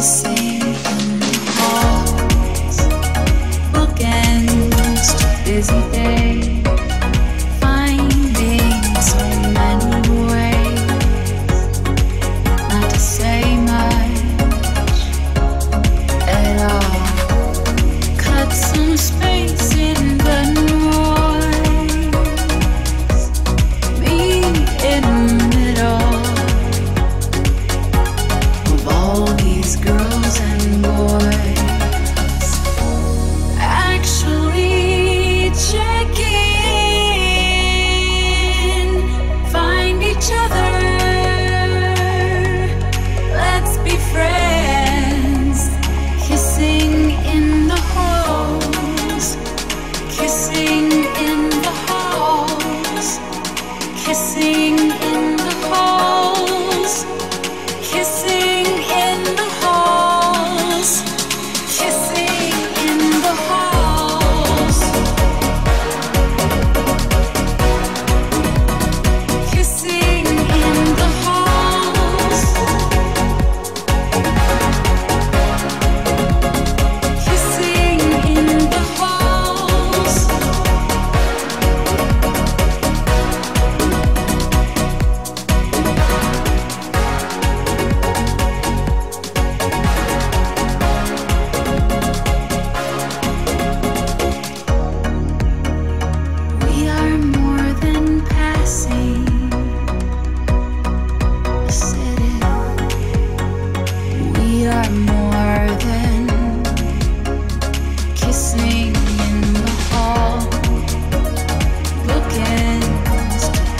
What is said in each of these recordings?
this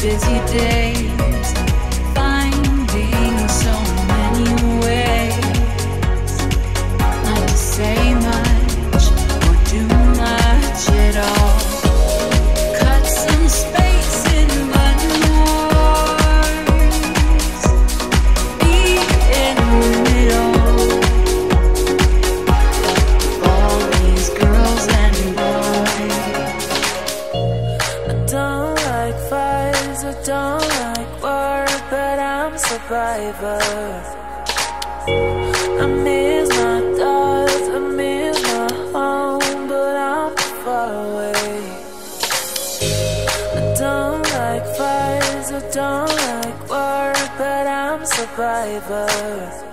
busy day. survivor. I miss my thoughts, I miss my home, but I'm far away. I don't like fires. I don't like war, but I'm survivor.